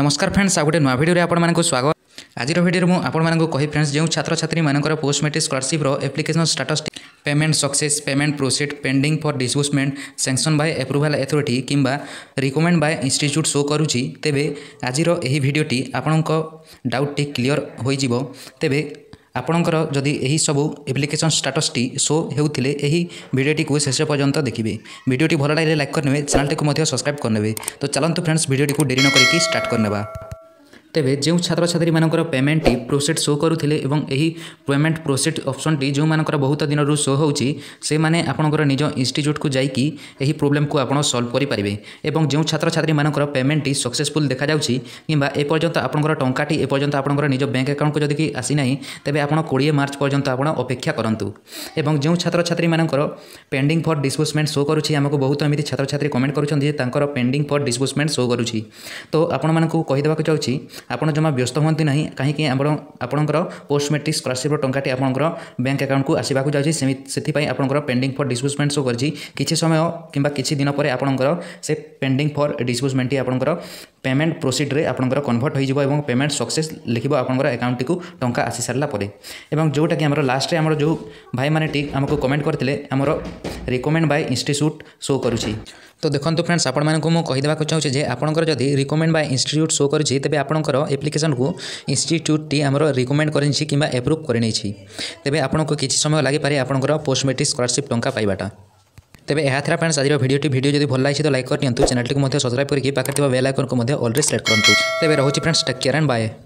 ନମସ୍କାର ଫ୍ରେଣ୍ଡସ୍ ଆଉ ଗୋଟେ ନୂଆ ଭିଡ଼ିଓରେ ଆପଣମାନଙ୍କୁ ସ୍ୱାଗତ ଆଜିର ଭିଡ଼ିଓରେ ମୁଁ ଆପଣମାନଙ୍କୁ କହି ଫ୍ରେଣ୍ଡସ୍ ଯେଉଁ ଛାତ୍ରଛାତ୍ରୀମାନଙ୍କର ପୋଷ୍ଟ ମେଟ୍ରିକ୍ ସ୍କଲାରସିପ୍ର application status payment success payment proceed pending for disbursement sanction by approval authority কিংবা রিকমেন্ড বাই ইনস্টিচ্ୟୁଟ୍ শো করুছি তেবে আজির এই ভিডিওটি আপনার ডাউটটি ক্লিয়র হয়ে যাব তেবে ଆପଣଙ୍କର ଯଦି ଏହିସବୁ ଆପ୍ଲିକେସନ୍ ଷ୍ଟାଟସ୍ଟି ଶୋ ହେଉଥିଲେ ଏହି ଭିଡ଼ିଓଟିକୁ ଶେଷ ପର୍ଯ୍ୟନ୍ତ ଦେଖିବେ ଭିଡ଼ିଓଟି ଭଲ ଲାଗିଲେ ଲାଇକ୍ କରିନେବେ ଚ୍ୟାନେଲଟିକୁ ମଧ୍ୟ ସବସ୍କ୍ରାଇବ୍ କରିନେବେ ତ ଚାଲନ୍ତୁ ଫ୍ରେଣ୍ଡସ୍ ଭିଡ଼ିଓଟିକୁ ଡେରି ନ କରିକି ଷ୍ଟାର୍ଟ କରିନେବା ତେବେ ଯେଉଁ ଛାତ୍ରଛାତ୍ରୀମାନଙ୍କର ପେମେଣ୍ଟଟି ପ୍ରୋସେଟ୍ ଶୋ କରୁଥିଲେ ଏବଂ ଏହି ପେମେଣ୍ଟ ପ୍ରୋସେଟ୍ ଅପସନ୍ଟି ଯେଉଁମାନଙ୍କର ବହୁତ ଦିନରୁ ଶୋ ହେଉଛି ସେମାନେ ଆପଣଙ୍କର ନିଜ ଇନଷ୍ଟିଚ୍ୟୁଟ୍କୁ ଯାଇକି ଏହି ପ୍ରୋବ୍ଲେମ୍କୁ ଆପଣ ସଲ୍ଭ କରିପାରିବେ ଏବଂ ଯେଉଁ ଛାତ୍ରଛାତ୍ରୀମାନଙ୍କର ପେମେଣ୍ଟଟି ସକ୍ସେସଫୁଲ୍ ଦେଖାଯାଉଛି କିମ୍ବା ଏପର୍ଯ୍ୟନ୍ତ ଆପଣଙ୍କର ଟଙ୍କାଟି ଏପର୍ଯ୍ୟନ୍ତ ଆପଣଙ୍କର ନିଜ ବ୍ୟାଙ୍କ ଆକାଉଣ୍ଟକୁ ଯଦି କି ଆସିନାହିଁ ତେବେ ଆପଣ କୋଡ଼ିଏ ମାର୍ଚ୍ଚ ପର୍ଯ୍ୟନ୍ତ ଆପଣ ଅପେକ୍ଷା କରନ୍ତୁ ଏବଂ ଯେଉଁ ଛାତ୍ରଛାତ୍ରୀମାନଙ୍କର ପେଣ୍ଡିଂ ଫର୍ ଡିସବର୍ସମେଣ୍ଟ ଶୋ କରୁଛି ଆମକୁ ବହୁତ ଏମିତି ଛାତ୍ରଛାତ୍ରୀ କମେଣ୍ଟ କରୁଛନ୍ତି ଯେ ତାଙ୍କର ପେଣ୍ଡିଂ ଫର୍ ଡିସବର୍ସମେଣ୍ଟ ଶୋ କରୁଛି ତ ଆପଣମାନଙ୍କୁ କହିଦେବାକୁ ଚାହୁଁଛି ଆପଣ ଜମା ବ୍ୟସ୍ତ ହୁଅନ୍ତି ନାହିଁ କାହିଁକି ଆପଣ ଆପଣଙ୍କର ପୋଷ୍ଟ ମେଟ୍ରିକ୍ ସ୍କଲାରସିପ୍ର ଟଙ୍କାଟି ଆପଣଙ୍କର ବ୍ୟାଙ୍କ ଆକାଉଣ୍ଟକୁ ଆସିବାକୁ ଯାଉଛି ସେଥିପାଇଁ ଆପଣଙ୍କର ପେଣ୍ଡିଂ ଫର୍ ଡିସବୁଜମେଣ୍ଟ ସୋ କରିଛି କିଛି ସମୟ କିମ୍ବା କିଛି ଦିନ ପରେ ଆପଣଙ୍କର ସେ ପେଣ୍ଡିଂ ଫର୍ ଡିସବୁଜମେଣ୍ଟଟି ଆପଣଙ୍କର পেমেন্ট প্রোসিড্রে আপনার কনভর্ট হয়ে যাব এবং পেমেন্ট সকসেস লিখব আপনার আকাউন্টটি টঙ্কা আসি সারা পরে এবং যেটা কি আমার লাস্টে আমার যে ভাই মানে ঠিক আমাকে কমেন্ট করে আমার রিকমেন্ড বাই ইনস্টিচ্যুট শো করুছি তো দেখন্তু ফ্রেন্ডস ଆପଣମାନଙ୍କୁ ମୁଁ କହିଦେବାକୁ ଚାହୁଁଛି ଯେ ଆପଣଙ୍କର ଯଦି ରିକମେଣ୍ଡ ବା ଇନଷ୍ଟିଚ୍ୟୁଟ୍ ଶୋ କରିଛି ତେବେ ଆପଣଙ୍କର ଆପ୍ଲିକେସନକୁ ଇନଷ୍ଟିଚ୍ୟୁଟ୍ଟି ଆମର ରିକମେଣ୍ଡ କରିନେଇଛି କିମ୍ବା ଆପ୍ରୁଭ୍ କରିନେଇଛି ତେବେ ଆପଣଙ୍କୁ କିଛି ସମୟ ଲାଗିପାରେ ଆପଣଙ୍କର ପୋଷ୍ଟ ମେଟ୍ରିକ୍ ସ୍କଲାରସିପ୍ ଟଙ୍କା ପାଇବାଟା ତେବେ ଏହା ଥିଲା ଫ୍ରେଣ୍ଡସ୍ ଆଜିର ଭିଡ଼ିଓଟି ଭିଡ଼ିଓ ଯଦି ଭଲ ଲାଗିଛି ତ ଲାଇକ୍ କରିନିଅନ୍ତୁ ଚ୍ୟାନେଲଟିକୁ ମଧ୍ୟ ସବସ୍କ୍ରାଇବ୍ କରିକି ପାଖରେ ଥିବା ବେଲ୍ ଆଇକନ୍କୁ ମଧ୍ୟ ଅଲରେଡ଼ି ସେଟ୍ କରନ୍ତୁ ତେବେ ରହୁଛି friends take care and bye